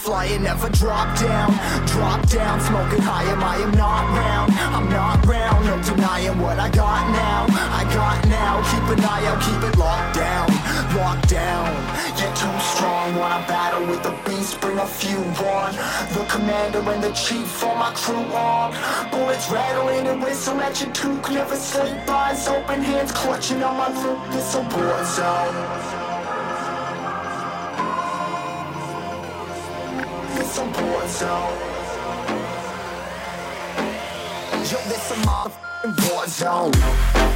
me flying, never drop down. Drop down, smoking high, am I am not round. I'm not round, no denying what I got now. I got now, keep an eye out, keep it locked down. Locked down, you're too strong. Wanna battle with the beast, bring a few on. The commander and the chief on my crew on. Bullets rattling and whistle at your toque. Never sleep, eyes open, hands clutching on my loop. It's a war zone. A war zone. Yo, this a motherfucking war zone.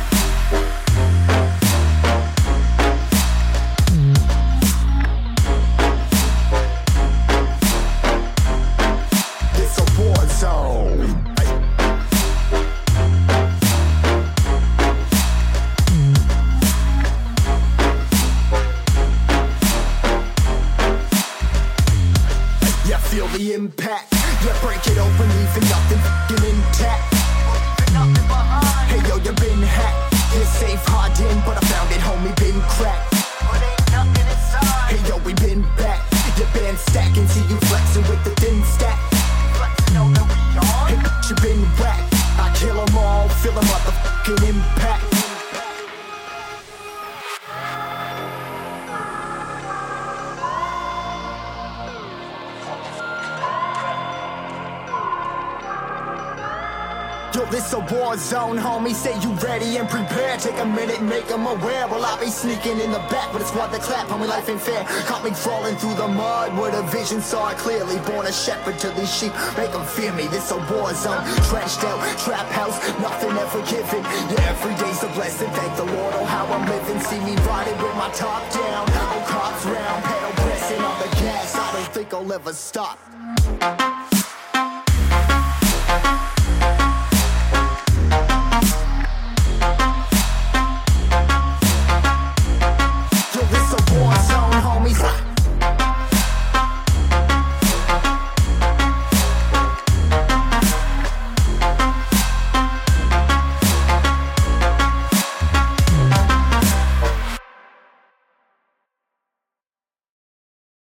Feel the impact. Yeah, break it open, leaving nothing fucking intact. Hey yo, you been hacked. You're safe, hard in, but I found it, homie, been cracked. Hey yo, we been back. Your band stacking, see you flexing with the thin stack. Hey, you been whacked. I kill 'em all, feel a motherfucking impact. Yo, this a war zone, homie. Say you ready and prepared. Take a minute, make them aware. Well, I be sneaking in the back, but it's what the clap. Homie, life ain't fair. Caught me crawling through the mud with a vision, saw it clearly. Born a shepherd to these sheep, make them fear me. This a war zone. Trenched out, trap house, nothing ever given. Yeah, every day's a blessing. Thank the Lord, oh, how I'm living. See me riding with my top down. Oh, cops round, pedal pressing on the gas. I don't think I'll ever stop.